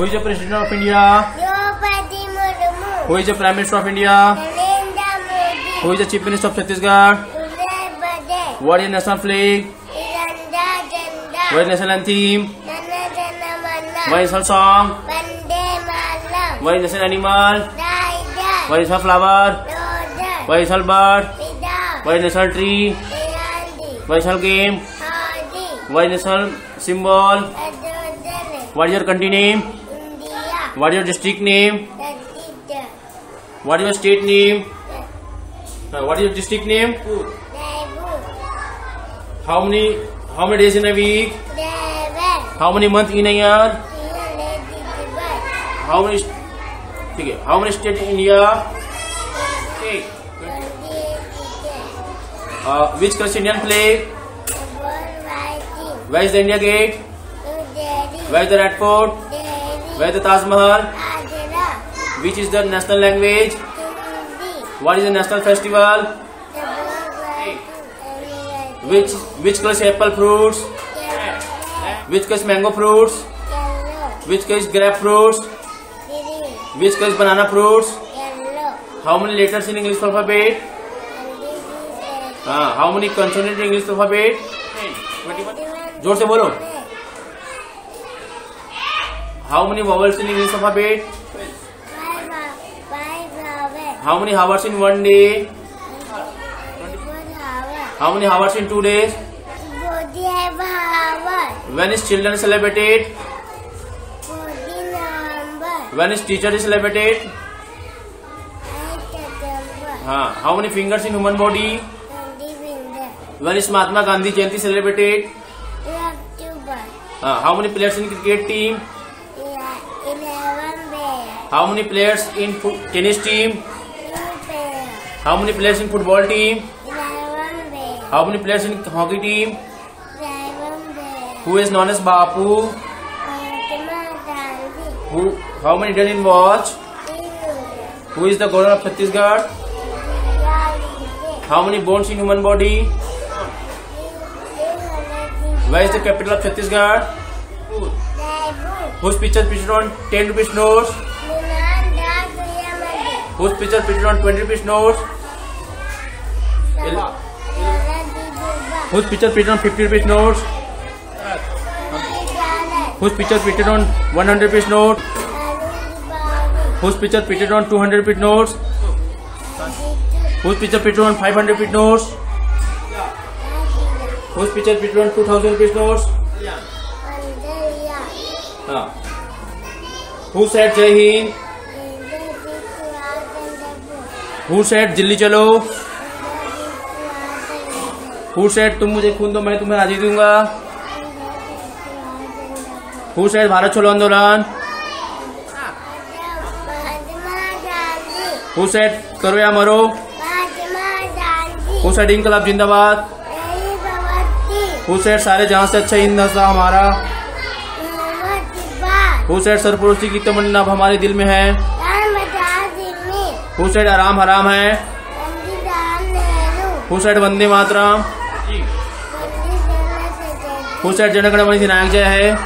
Who is the President of India? Draupadi Murmu. Who is the Prime Minister of India? Narendra Modi. Who is the Chief Minister of Chhattisgarh? Uday Bade. What is the national flag? Iranda Janda. What is the national anthem? Jana Jana Mana. What is her song? Bande Mataram. What is the national animal? Tiger. What is her flower? Lotus. What is her bird? Pita. What is the national tree? Irandi. What is her game? Hardy. What is the national symbol? Adodale. What is your country name? What is your district name? What is your state name? Uh, what is your district name? How many how many days in a week? How many months in a year? How many okay, how many states in India? Uh, which country Indian play? Where is the India gate? Where is the red fort? Where the Taj Mahal? Agra Which is the national language? Hindi What is the national festival? Which which color is apple fruits? Yellow. Which color is mango fruits? Yellow. Which color is grape fruits? Green. Which color is banana fruits? Yellow. How many letters in English alphabet? हाँ how many consonants in English alphabet? ज़ोर से बोलो How many vowels in English alphabet? How many hours in one day? How many hours in two days? When is children celebrated? When is teacher is celebrated? हाँ how many fingers in human body? When is Mahatma Gandhi Jayanti celebrated? हाँ how many players in How many players in tennis team? How many players in football team? How many players in hockey team? Who is known as Bapu? Who? How many days in watch? Who is the governor of Chhattisgarh? How many bones in human body? Where is the capital of Chhattisgarh? Whose picture pictured on 10 rupees notes? Whose picture pictured on 20 rupees notes? Whose picture pictured on 50 rupees notes? Whose picture pictured on 100 rupees note? Whose picture pictured on 200 rupees notes? Whose picture pictured on 500 rupees notes? Whose picture pictured on 2000 rupees notes? हाँ। सेट जय हिंद who said Delhi चलो who said तुम मुझे खून दो मैं तुम्हें राज़ी दूँगा? हू सेट भारत छोड़ो आंदोलन? हू सेट करो या मरो? हू सेट इनकलाब जिंदाबाद Said सारे जहाँ से अच्छा हिंद नशा हमारा? Said सरपुरुषी की तमन्ना अब हमारे दिल में है? साइड आराम हराम है? साइड वंदे मातरम? साइड जनगण मणि नायक जय है?